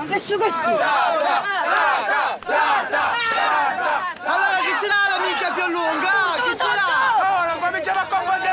anche su che schifo. Allora chi ce l'ha la minchia più lunga? Chi ce l'ha? Oh, non cominciamo a confondere.